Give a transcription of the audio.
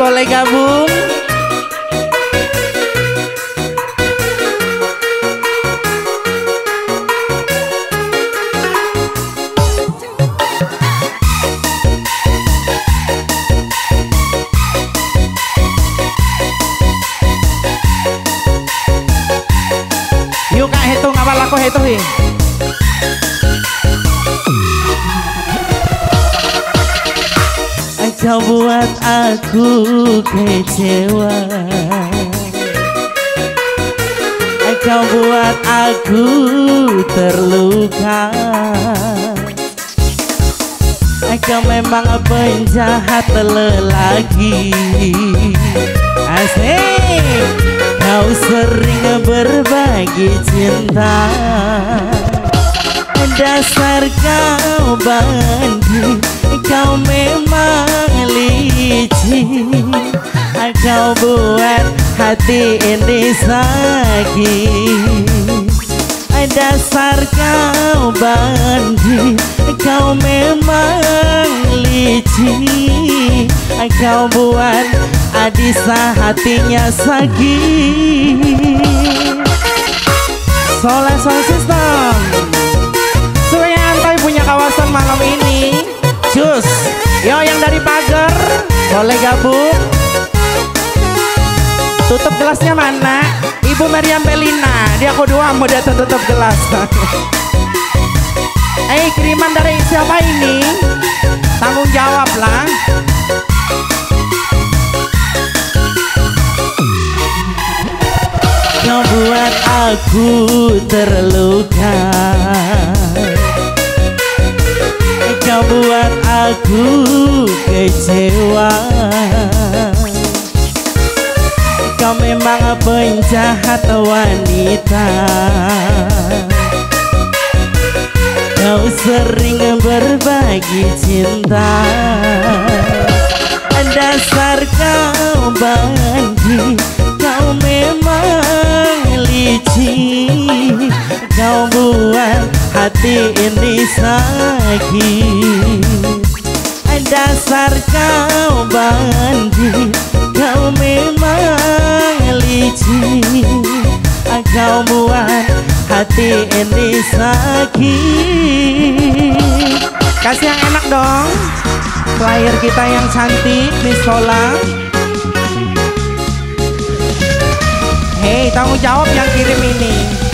Boleh gabung? Yuk kak hitung apa laku hitung nih Kau buat aku kecewa. Kau buat aku terluka. Kau memang penjahat lelaki. Asik Kau sering berbagi cinta. Dasar kau banding hati ini sakit Dasar kau banding Kau memang licin Kau buat Adisa hatinya sakit Soleh Sound System Surya Antoy punya kawasan malam ini. Jus Yo yang dari pagar Boleh gabung Tutup gelasnya mana? Ibu Meriam Belina Dia aku dua mau datang tutup gelas Eh kiriman dari siapa ini? Tanggung jawab lah Kau buat aku terluka Kau buat aku Kau memang penjahat wanita. Kau sering berbagi cinta. Dasar kau banding Kau memang licin Kau buat hati ini sakit. Dasar kau banding hati ini sakit Kasih yang enak dong. Player kita yang cantik di sekolah. Hei tanggung jawab yang kirim ini